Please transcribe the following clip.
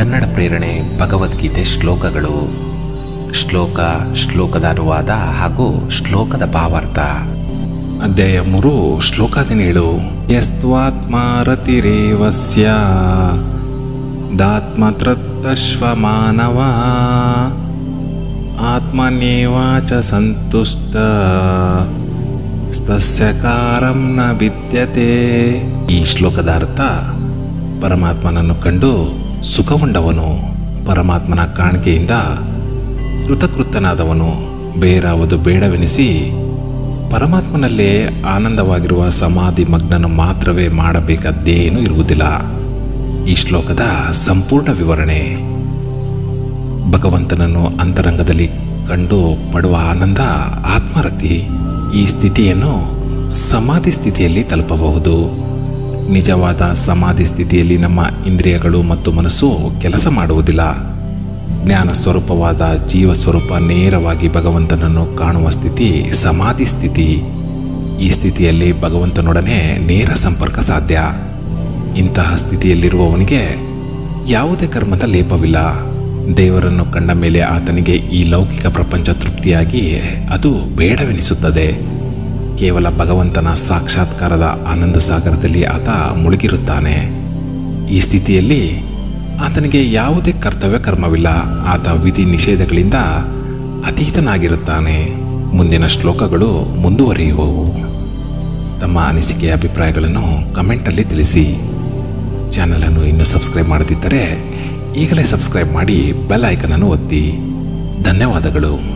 ಕನ್ನಡ ಪ್ರೇರಣೆ ಭಗವದ್ಗೀತೆ ಶ್ಲೋಕಗಳು. ಶ್ಲೋಕ, ಶ್ಲೋಕದ ಅನುವಾದ ಹಾಗೂ ಶ್ಲೋಕದ ಭಾವಾರ್ಥ. ಅಧ್ಯಾಯ ಮೂರು, ಶ್ಲೋಕ ಹದಿನೇಳು. ಯಸ್ತ್ವಾತ್ಮಾರತಿರೇವಸ್ಯ. ದಾತ್ಮತೃತ್ತಶ್ವ ಮಾನವ ಆತ್ಮನೇವಾಚ ಸಂತುಷ್ಟ. ಸ್ತಸ್ಯ ಕಾರಂ ನ ವಿದ್ಯತೆ ಈ ಶ್ಲೋಕದ ಅರ್ಥ ಪರಮಾತ್ಮನನ್ನು ಕಂಡು ಸುಖಗೊಂಡವನು ಪರಮಾತ್ಮನ ಕಾಣಿಕೆಯಿಂದ ಕೃತಕೃತನಾದವನು ಬೇರಾವುದು ಬೇಡವೆನಿಸಿ ಪರಮಾತ್ಮನಲ್ಲೇ ಆನಂದವಾಗಿರುವ ಸಮಾಧಿ ಮಗ್ನನು ಮಾತ್ರವೇ ಮಾಡಬೇಕಾದ್ದೇನೂ ಇರುವುದಿಲ್ಲ. ಈ ಶ್ಲೋಕದ ಸಂಪೂರ್ಣ ವಿವರಣೆ. ಭಗವಂತನನ್ನು ಅಂತರಂಗದಲ್ಲಿ ಕಂಡು ಪಡುವ ಆನಂದ, ಆತ್ಮರತಿ ಈ ಸ್ಥಿತಿಯನ್ನು ಸಮಾಧಿ ಸ್ಥಿತಿಯಲ್ಲಿ ತಲುಪಬಹುದು. ನಿಜವಾದ ಸಮಾಧಿ ಸ್ಥಿತಿಯಲ್ಲಿ ನಮ್ಮ ಇಂದ್ರಿಯಗಳು ಮತ್ತು ಮನಸ್ಸು ಕೆಲಸ ಮಾಡುವುದಿಲ್ಲ. ಜ್ಞಾನ ಸ್ವರೂಪವಾದ ಜೀವ ಸ್ವರೂಪ ನೇರವಾಗಿ ಭಗವಂತನನ್ನು ಕಾಣುವ ಸ್ಥಿತಿ ಸಮಾಧಿ ಸ್ಥಿತಿ. ಈ ಸ್ಥಿತಿಯಲ್ಲಿ ಭಗವಂತನೊಡನೆ ನೇರ ಸಂಪರ್ಕ ಸಾಧ್ಯ. ಇಂತಹ ಸ್ಥಿತಿಯಲ್ಲಿರುವವನಿಗೆ ಯಾವುದೇ ಕರ್ಮದ ಲೇಪವಿಲ್ಲ. ದೇವರನ್ನು ಕಂಡ ಮೇಲೆ ಆತನಿಗೆ ಈ ಲೌಕಿಕ ಪ್ರಪಂಚ ತೃಪ್ತಿಯಾಗಿ ಅದು ಬೇಡವೆನಿಸುತ್ತದೆ. ಕೇವಲ ಭಗವಂತನ ಸಾಕ್ಷಾತ್ಕಾರದ ಆನಂದ ಸಾಗರದಲ್ಲಿ ಆತ ಮುಳುಗಿರುತ್ತಾನೆ. ಈ ಸ್ಥಿತಿಯಲ್ಲಿ ಆತನಿಗೆ ಯಾವುದೇ ಕರ್ತವ್ಯ ಕರ್ಮವಿಲ್ಲ. ಆತ ವಿಧಿ ನಿಷೇಧಗಳಿಂದ ಅತೀತನಾಗಿರುತ್ತಾನೆ. ಮುಂದಿನ ಶ್ಲೋಕಗಳು ಮುಂದುವರಿಯುವವು. ತಮ್ಮ ಅನಿಸಿಕೆ ಅಭಿಪ್ರಾಯಗಳನ್ನು ಕಮೆಂಟಲ್ಲಿ ತಿಳಿಸಿ. ಚಾನಲನ್ನು ಇನ್ನೂ ಸಬ್ಸ್ಕ್ರೈಬ್ ಮಾಡದಿದ್ದರೆ ಈಗಲೇ ಸಬ್ಸ್ಕ್ರೈಬ್ ಮಾಡಿ ಬೆಲ್ ಐಕನನ್ನು ಒತ್ತಿ. ಧನ್ಯವಾದಗಳು.